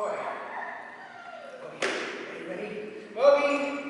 boy. Bobby, are you ready? Bobby!